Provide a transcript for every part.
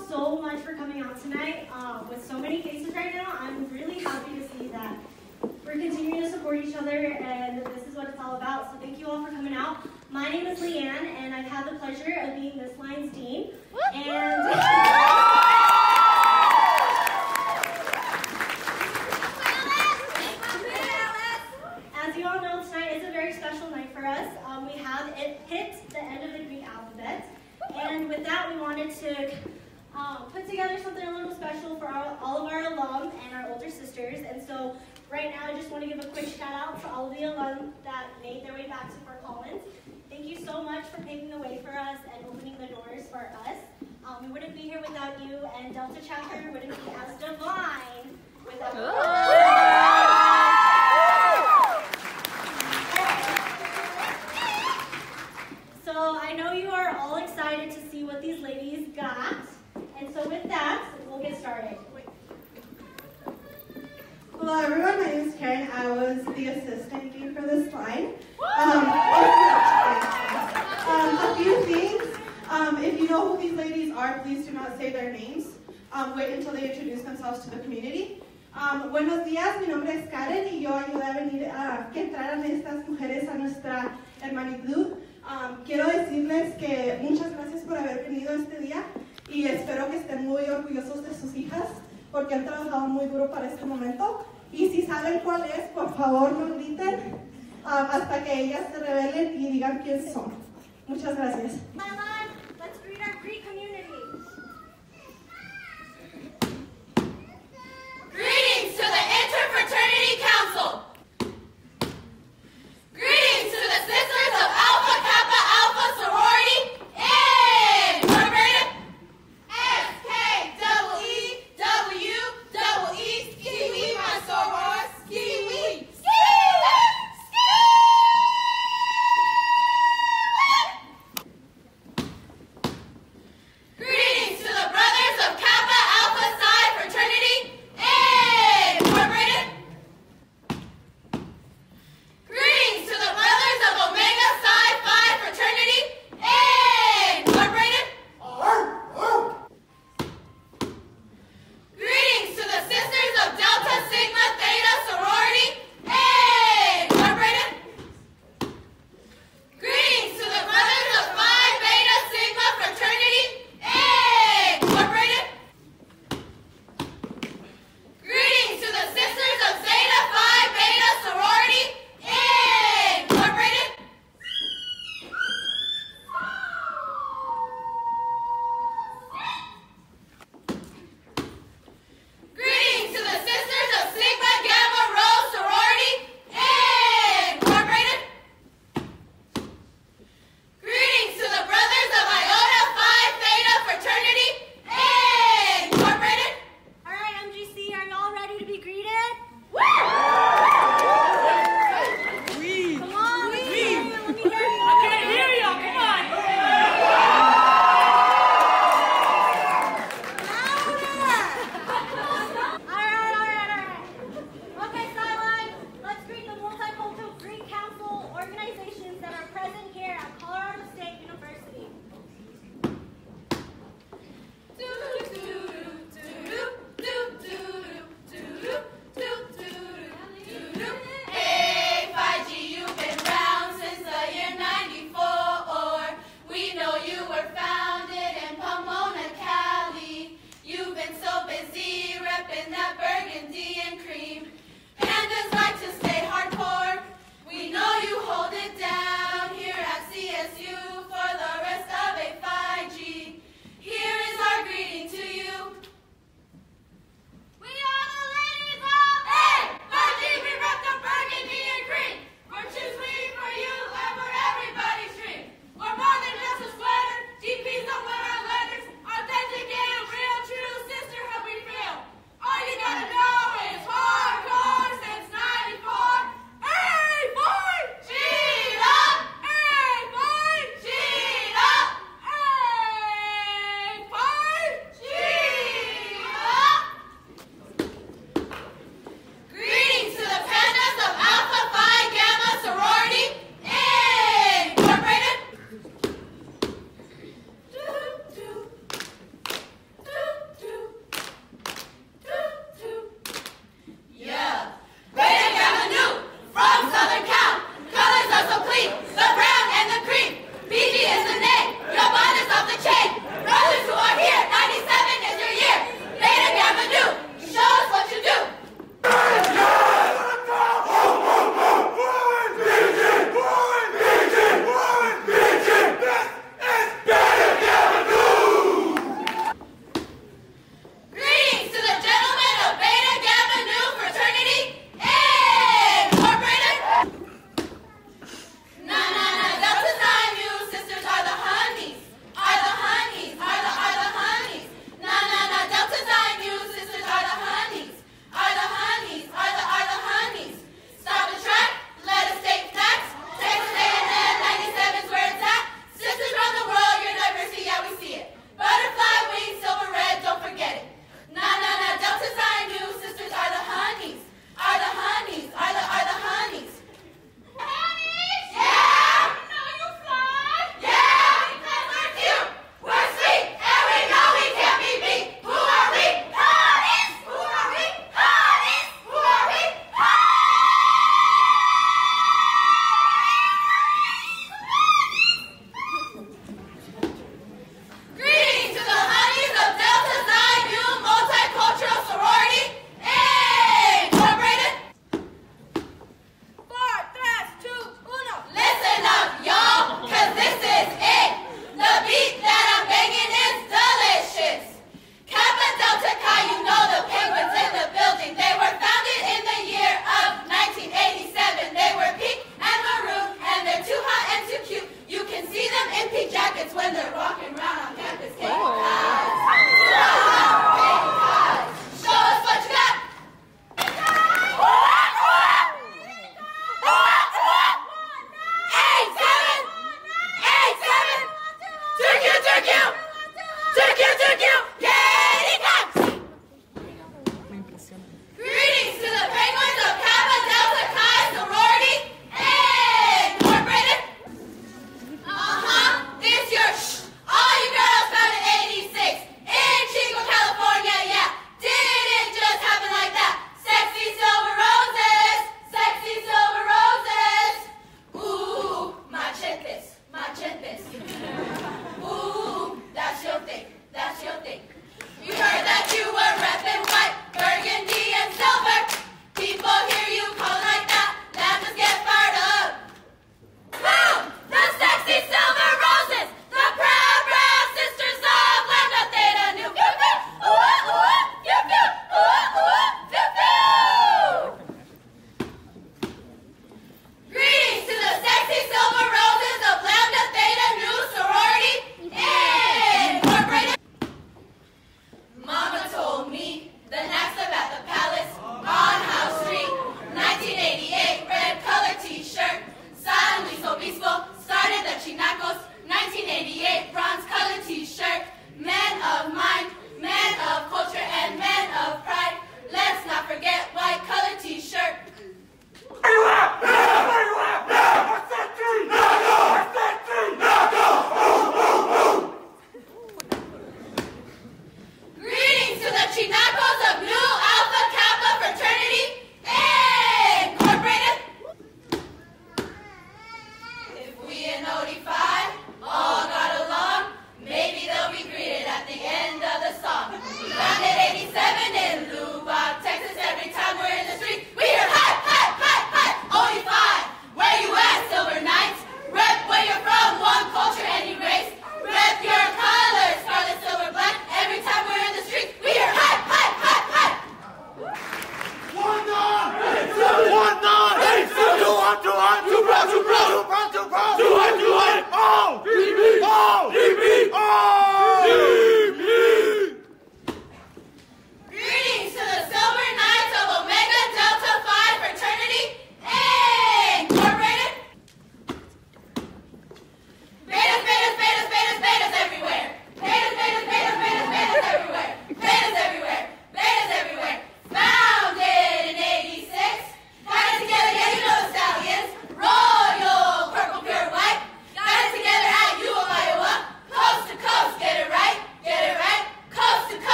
So much for coming out tonight.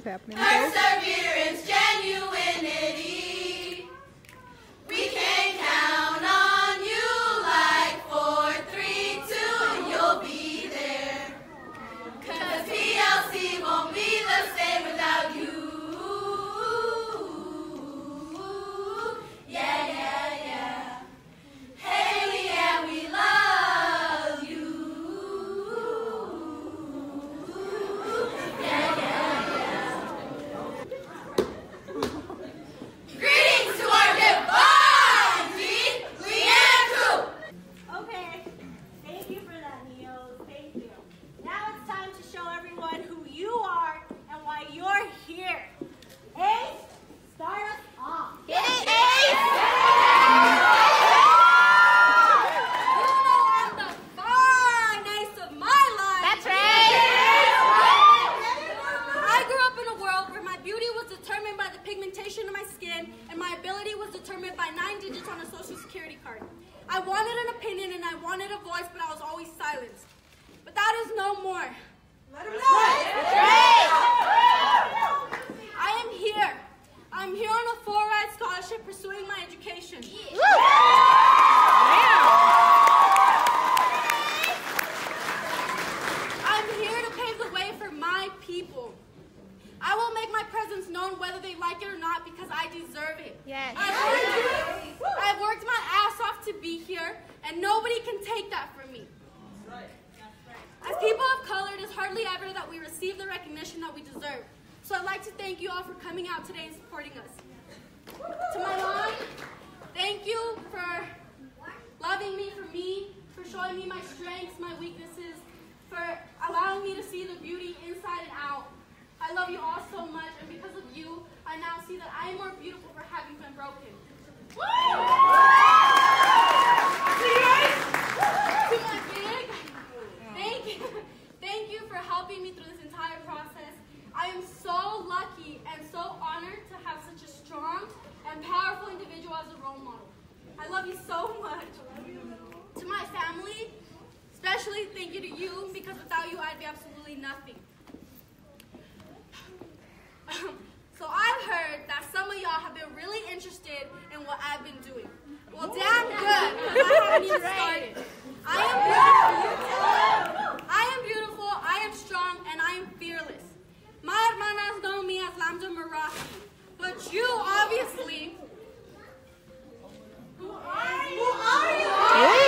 is happening. I love you all so much, and because of you, I now see that I am more beautiful for having been broken. Woo! to my big, thank you, thank you for helping me through this entire process. I am so lucky and so honored to have such a strong and powerful individual as a role model. I love you so much. To my family, especially thank you to you, because without you, I'd be absolutely nothing. interested in what I've been doing. Well, damn good, I haven't even started. I am beautiful. I am beautiful, I am strong, and I am fearless. My hermanas know me as Lambda Marathi, but you obviously... Who are you? Who are you?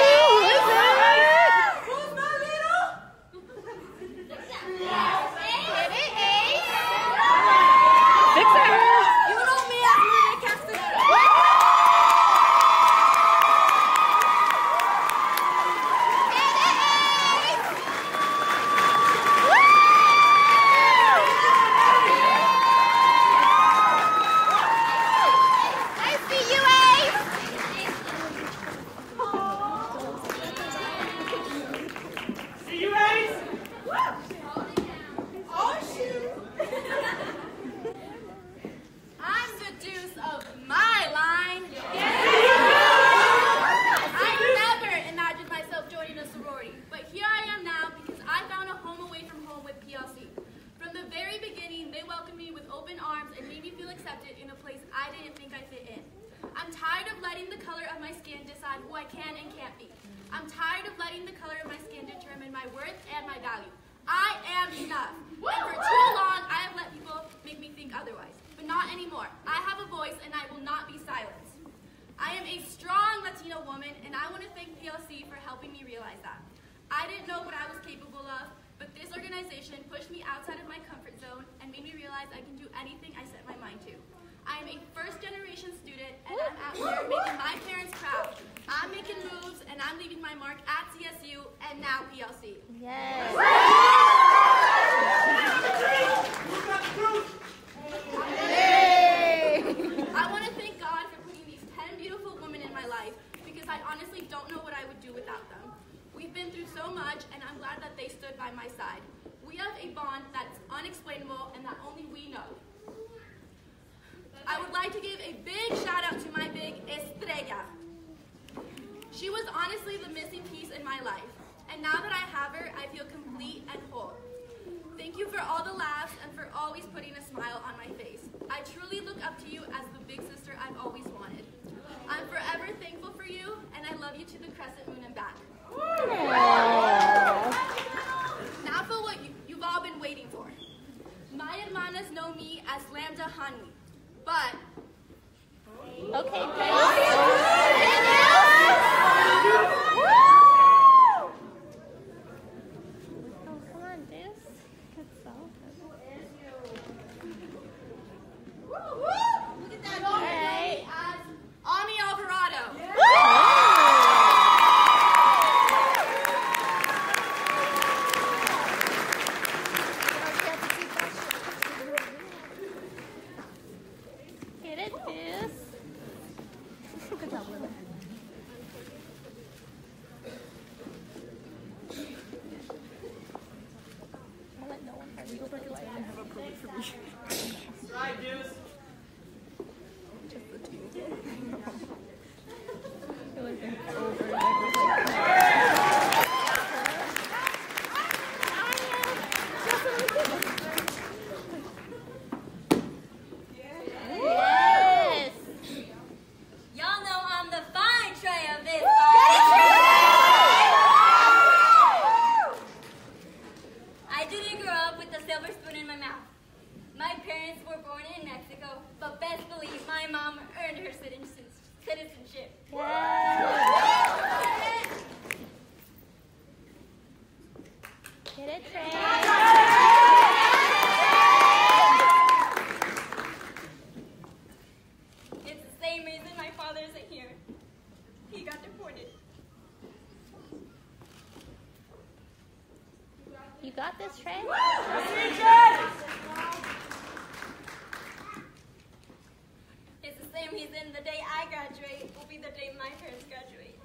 I'm forever thankful for you, and I love you to the crescent moon and back. Aww. Now for what you, you've all been waiting for. My hermanas know me as Lambda Hanwi, but... Okay, oh, thanks. It's the same. He's in the day I graduate will be the day my parents graduate.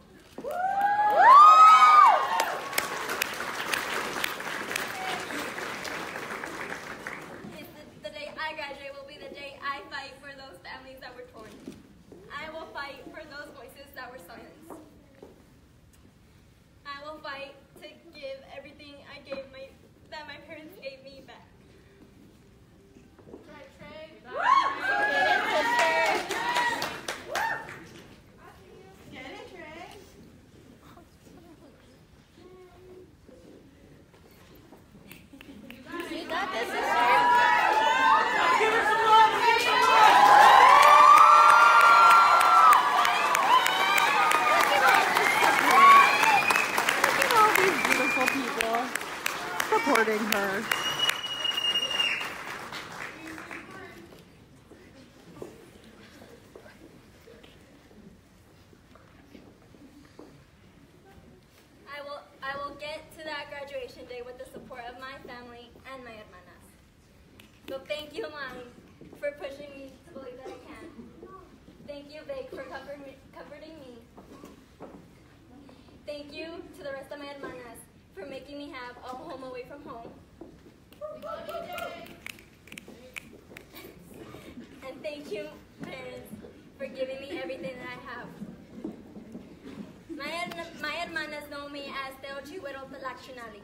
Nalik.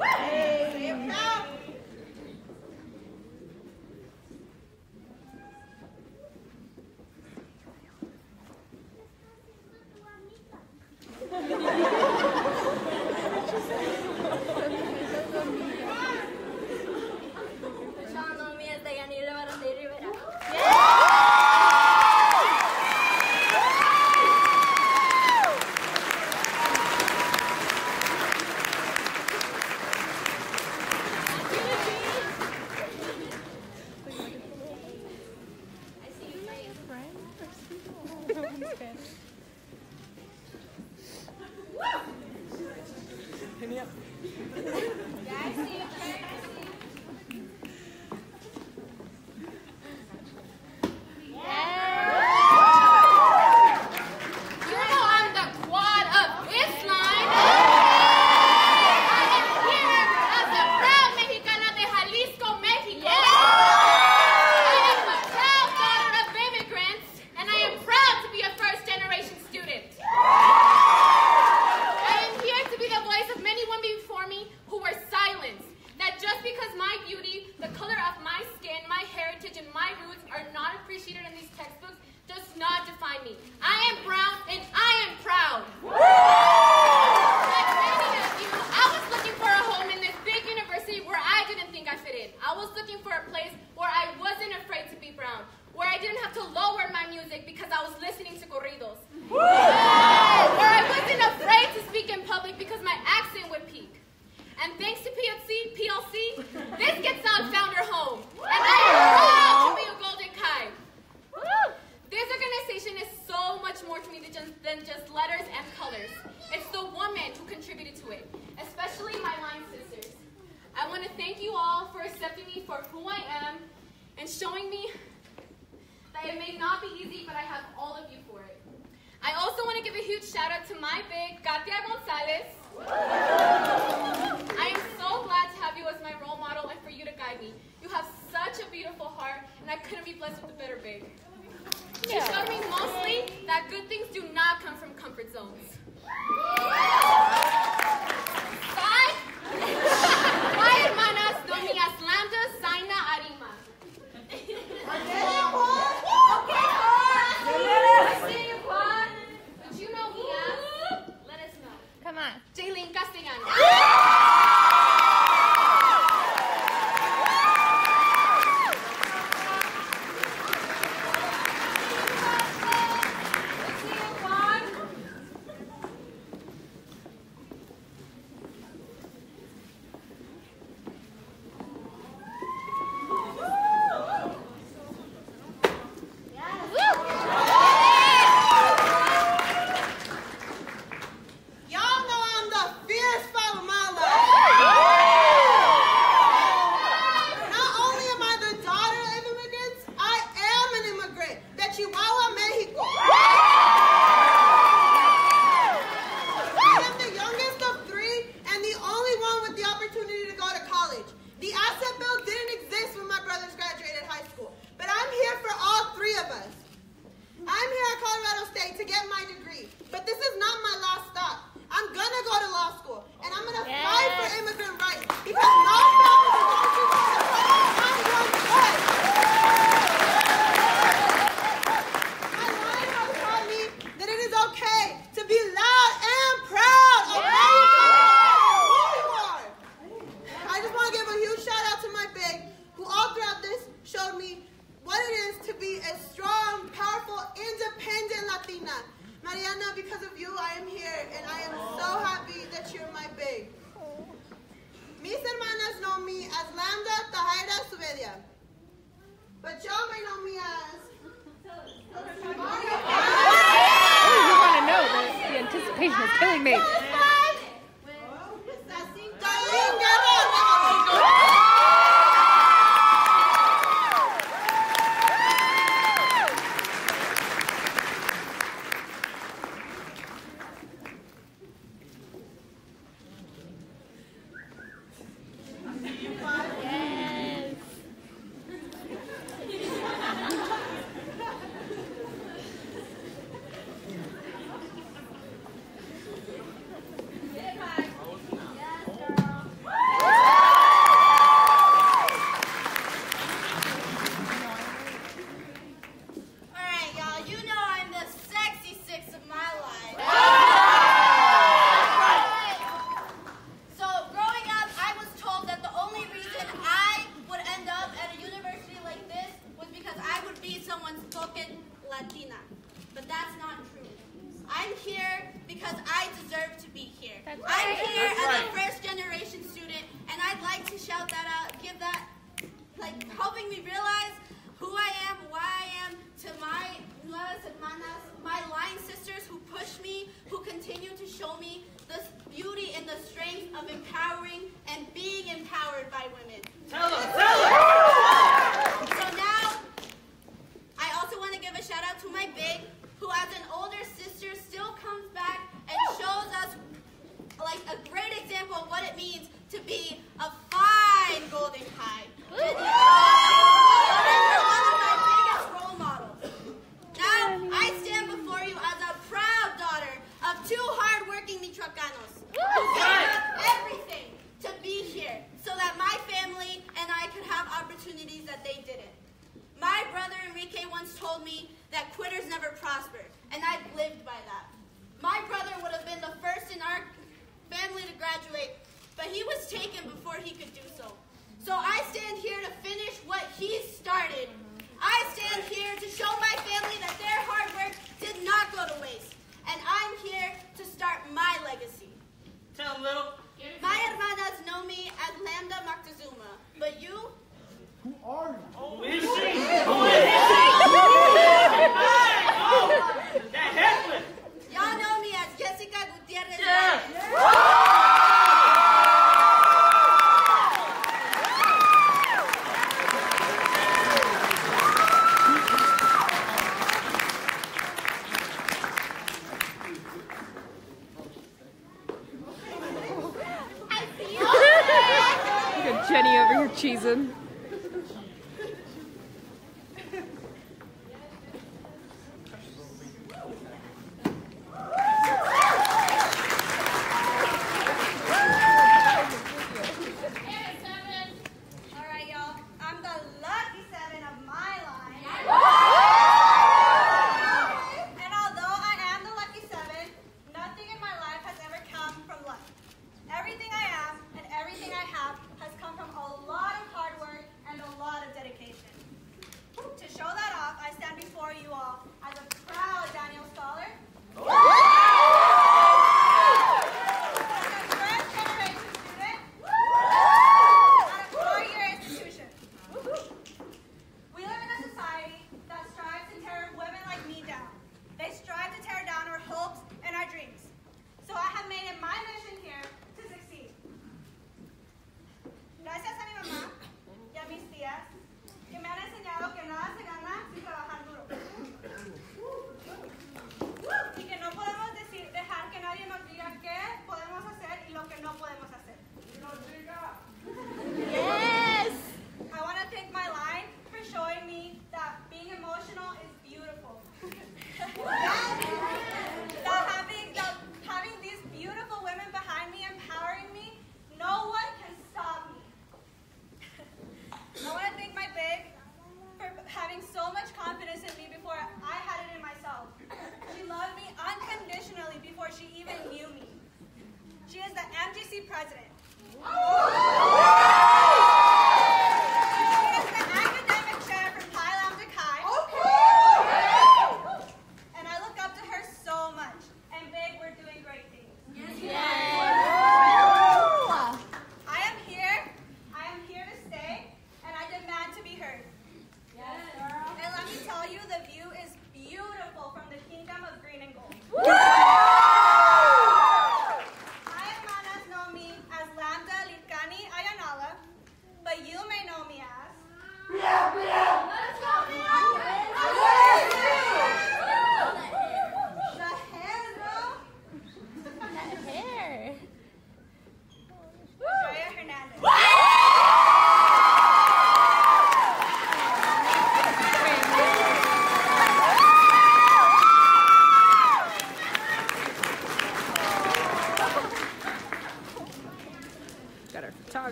Hey.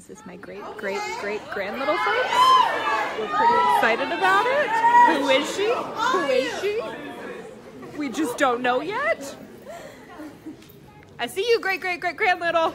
This is my great, great, great grand little folks. We're pretty excited about it. Who is she? Who is she? We just don't know yet. I see you, great, great, great grand little.